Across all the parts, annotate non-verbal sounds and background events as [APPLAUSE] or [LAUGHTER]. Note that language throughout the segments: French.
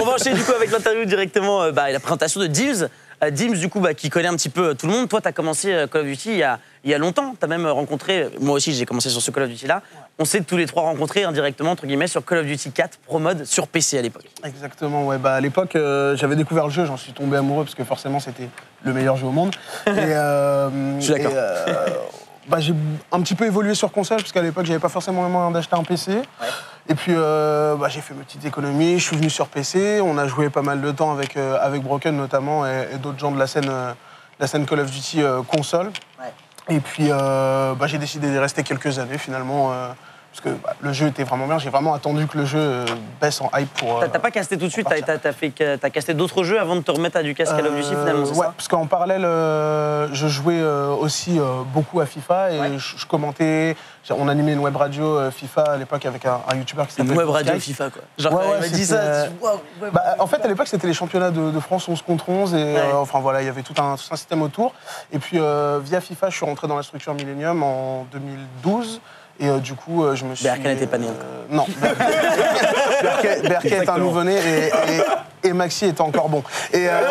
On va enchaîner du coup avec l'interview directement euh, bah, et la présentation de Dims. Euh, Dims, du coup, bah, qui connaît un petit peu euh, tout le monde. Toi, tu as commencé Call of Duty il y a, il y a longtemps. Tu as même rencontré, moi aussi, j'ai commencé sur ce Call of Duty-là. On s'est tous les trois rencontrés indirectement, entre guillemets, sur Call of Duty 4 Pro Mode sur PC à l'époque. Exactement, ouais. Bah, à l'époque, euh, j'avais découvert le jeu, j'en suis tombé amoureux parce que forcément, c'était le meilleur jeu au monde. [LAUGHS] Et, euh, Je suis d'accord. euh, bah, j'ai un petit peu évolué sur console parce qu'à l'époque, j'avais pas forcément les moyens d'acheter un PC. Et puis, euh, bah, j'ai fait mes petites économies, je suis venu sur PC. On a joué pas mal de temps avec, euh, avec Broken notamment et, et d'autres gens de la scène, euh, la scène Call of Duty euh, console. Et puis, euh, bah, j'ai décidé de rester quelques années finalement. Parce que bah, le jeu était vraiment bien. J'ai vraiment attendu que le jeu euh, baisse en hype pour. euh, T'as pas casté tout de suite, t'as t'as fait que- t'as casté d'autres jeux avant de te remettre à du casque Call of Duty Euh, finalement, c'est ouais, ça parce qu'en parallèle, je jouais aussi beaucoup à FIFA et Ouais. je, je commentais. On animait une web radio FIFA à l'époque avec un, un youtubeur qui Une s'appelle web radio. FIFA quoi. Genre, Ouais, ouais, il m'a dit ça. tu Bah, en fait, à l'époque, c'était les championnats de, de France 11 contre 11 et euh, enfin voilà, il y avait tout un, tout un système autour. Et puis euh, via FIFA, je suis rentré dans la structure Millennium en 2012. Et euh, du coup, euh, je me suis. BRK n'était pas né euh, non. [LAUGHS] BRK, BRK est un nouveau-né et, et- et Maxi était encore bon. Et, euh, [LAUGHS]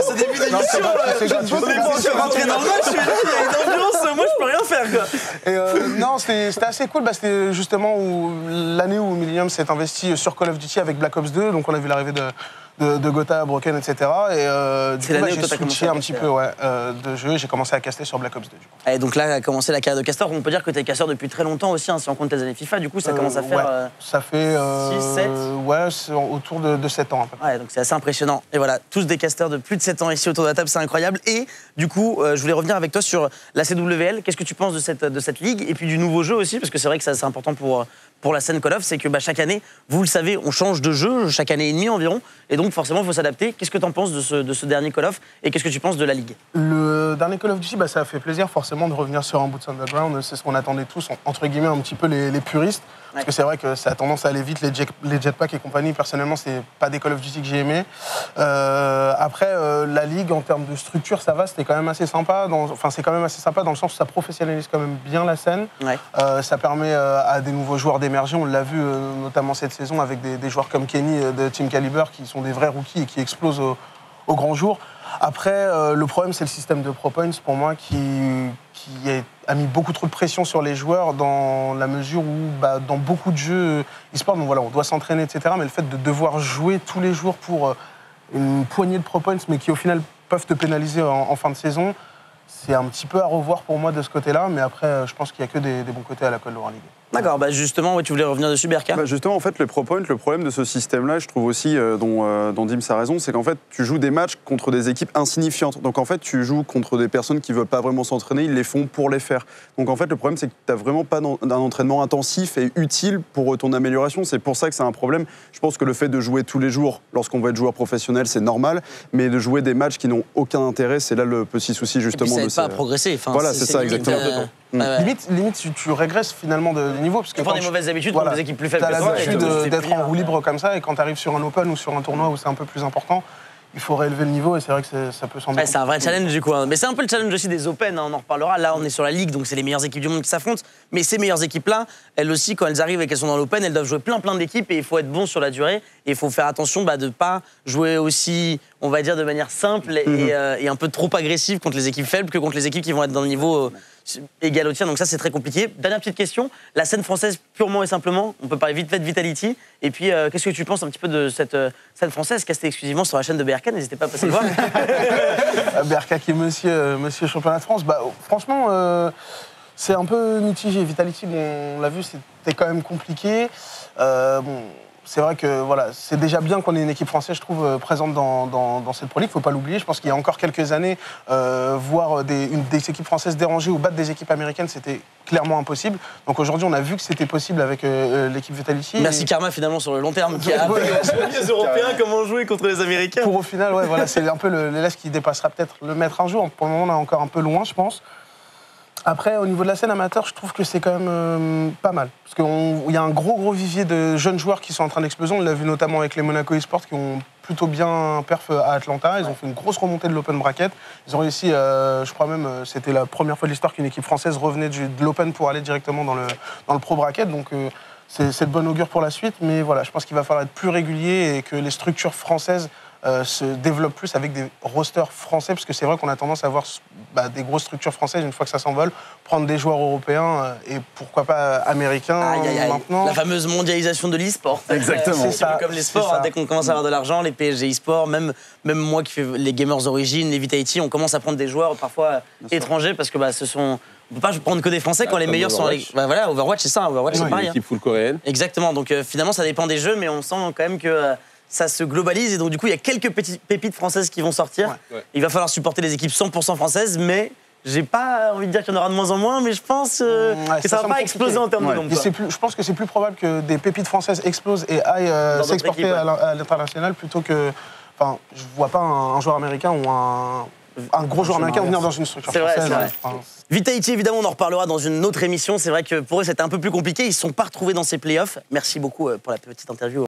ce début non, c'est grave, c'est grave, On est pas encore rentré dans le match, là, il y a une ambiance, moi je peux rien faire quoi. Et euh, non, c'était assez cool. Bah, c'était justement l'année où Millennium s'est investi sur Call of Duty avec Black Ops 2. Donc on a vu l'arrivée de, de, de Gotha, Broken, etc. Et euh, du coup, bah, j'ai switché à un petit peu ouais, euh, de jeu. J'ai commencé à caster sur Black Ops 2. Du coup. Et donc là a commencé la carrière de casteur. On peut dire que tu es casteur depuis très longtemps aussi, hein, si on compte tes années FIFA. Du coup, ça Euh, commence à faire. ouais, euh, Ça fait. euh, six, sept Ouais, c'est autour de, de 7 ans à peu près. Ouais, donc c'est assez impressionnant. Et voilà, tous des casteurs de plus de 7 ans ici autour de la table, c'est incroyable. Et du coup, je voulais revenir avec toi sur la CWL. Qu'est-ce que tu penses de cette, de cette ligue? Et puis du nouveau jeu aussi Parce que c'est vrai que c'est important pour, pour la scène Call of, c'est que bah, chaque année, vous le savez, on change de jeu, chaque année et demie environ. Et donc forcément, il faut s'adapter. Qu'est-ce que tu en penses de ce, de ce dernier Call of Et qu'est-ce que tu penses de la ligue? Le dernier Call of Duty, bah, ça a fait plaisir forcément de revenir sur un Boots Underground. C'est ce qu'on attendait tous, en- entre guillemets, un petit peu les, les puristes. Parce que c'est vrai que ça a tendance à aller vite, les, jet- les jetpacks et compagnie. Personnellement, c'est pas des Call of Duty que j'ai aimé. Euh, après, euh, la ligue, en termes de structure, ça va, c'était quand même assez sympa. Dans- Enfin, c'est quand même assez sympa dans le sens où ça professionnalise quand même bien la scène. Ouais. Euh, ça permet à des nouveaux joueurs d'émerger. On l'a vu notamment cette saison avec des, des joueurs comme Kenny de Team Caliber qui sont des vrais rookies et qui explosent au, grand jour. Après, euh, le problème, c'est le système de Pro Points pour moi qui, qui a mis beaucoup trop de pression sur les joueurs dans la mesure où, bah, dans beaucoup de jeux e-sport, voilà, on doit s'entraîner, etc. Mais le fait de devoir jouer tous les jours pour euh, une poignée de Pro Points, mais qui au final peuvent te pénaliser en fin de saison, c'est un petit peu à revoir pour moi de ce côté-là. Mais après, euh, je pense qu'il n'y a que des, des bons côtés à la Call of League. D'accord, bah justement, ouais, tu voulais revenir dessus, Berka? Bah, justement, en fait, le Pro Point, le problème de ce système-là, je trouve aussi, euh, dont, euh, dont Dims a raison, c'est qu'en fait, tu joues des matchs contre des équipes insignifiantes. Donc, en fait, tu joues contre des personnes qui ne veulent pas vraiment s'entraîner, ils les font pour les faire. Donc, en fait, le problème, c'est que tu n'as vraiment pas d'un entraînement intensif et utile pour ton amélioration. C'est pour ça que c'est un problème. Je pense que le fait de jouer tous les jours, lorsqu'on va être joueur professionnel, c'est normal. Mais de jouer des matchs qui n'ont aucun intérêt, c'est là le petit souci, justement. Ça de aide pas à progresser. Enfin, Voilà, c'est ça, exactement. euh, Mm. ouais. Limite, limite tu, tu régresses finalement de, de niveau. Parce que Tu prends des mauvaises habitudes contre des équipes plus faibles toi, et l'habitude d'être en roue libre comme ça, et quand tu arrives sur un open ou sur un tournoi où c'est un peu plus important, il faut réélever le niveau, et c'est vrai que ça peut sembler. Ouais, c'est un vrai challenge du coup. hein. Mais c'est un peu le challenge aussi des Open, hein, on en reparlera. Là, on est sur la Ligue, donc c'est les meilleures équipes du monde qui s'affrontent. Mais ces meilleures équipes-là, elles aussi, quand elles arrivent et qu'elles sont dans l'Open, elles doivent jouer plein plein d'équipes et il faut être bon sur la durée. Et il faut faire attention bah, de ne pas jouer aussi, on va dire, de manière simple et, Mhm. euh, et un peu trop agressive contre les équipes faibles que contre les équipes qui vont être dans le niveau euh, égal au tien. Donc ça, c'est très compliqué. Dernière petite question. La scène française, purement et simplement, on peut parler vite fait de Vitality. Et puis, euh, qu'est-ce que tu penses un petit peu de cette euh, scène française castée exclusivement sur la chaîne de BRK N'hésitez pas à passer le voir. [LAUGHS] Euh, Berka qui est monsieur, euh, monsieur championnat de France, bah, franchement, euh, c'est un peu mitigé. Vitality, bon, on l'a vu, c'était quand même compliqué. C'est vrai que voilà, c'est déjà bien qu'on ait une équipe française, je trouve, euh, présente dans, dans- dans cette Pro League. Faut pas l'oublier. Je pense qu'il y a encore quelques années, euh, voir des, une, des équipes françaises déranger ou battre des équipes américaines, c'était clairement impossible. Donc aujourd'hui, on a vu que c'était possible avec euh, l'équipe Vitality. Merci Et- Karma finalement sur le long terme qui a [LAUGHS] les Européens comment jouer contre les Américains? pour au final, ouais, voilà, c'est un peu le- l'élève qui dépassera peut-être le maître un jour. Pour le moment, on est encore un peu loin, je pense. Après, au niveau de la scène amateur, je trouve que c'est quand même euh, pas mal. Parce qu'il y a un gros, gros vivier de jeunes joueurs qui sont en train d'exploser. On l'a vu notamment avec les Monaco eSports qui ont plutôt bien perf à Atlanta. Ils ont fait une grosse remontée de l'Open Bracket. Ils ont réussi, euh, je crois même, euh, c'était la première fois de l'histoire qu'une équipe française revenait de l'Open pour aller directement dans le, dans le Pro Bracket. Donc, euh, c'est de bon augure pour la suite. Mais voilà, je pense qu'il va falloir être plus régulier et que les structures françaises euh, se développent plus avec des rosters français, parce que c'est vrai qu'on a tendance à avoir bah, des grosses structures françaises une fois que ça s'envole, prendre des joueurs européens euh, et pourquoi pas américains Aïe, aïe, aïe. maintenant. La fameuse mondialisation de l'e-sport. Exactement. C'est un peu ça, comme les sports, hein, dès qu'on commence à avoir de l'argent, les PSG e-sport, même, même moi qui fais les gamers origines, les Vitality, on commence à prendre des joueurs parfois étrangers parce que bah, ce sont. On peut pas prendre que des Français quand Ah, les meilleurs sont. Bah, voilà, Overwatch, c'est ça, Overwatch, c'est pareil. Une hein. équipe full coréenne. Exactement, donc euh, finalement ça dépend des jeux, mais on sent quand même que euh, ça se globalise et donc du coup il y a quelques petites pépites françaises qui vont sortir. Ouais. Ouais. Il va falloir supporter les équipes 100% françaises, mais j'ai pas envie de dire qu'il y en aura de moins en moins, mais je pense euh, Ouais, que ça va semble pas exploser en termes de nombre. Plus, je pense que c'est plus probable que des pépites françaises explosent et aillent euh, s'exporter à l'in- à l'international plutôt que. Enfin, je vois pas un, un joueur américain ou un, un gros joueur américain venir dans une structure C'est vrai, française. c'est vrai. Enfin, Vitality, évidemment, on en reparlera dans une autre émission. C'est vrai que pour eux, c'était un peu plus compliqué. Ils ne se sont pas retrouvés dans ces playoffs. Merci beaucoup euh, pour la petite interview.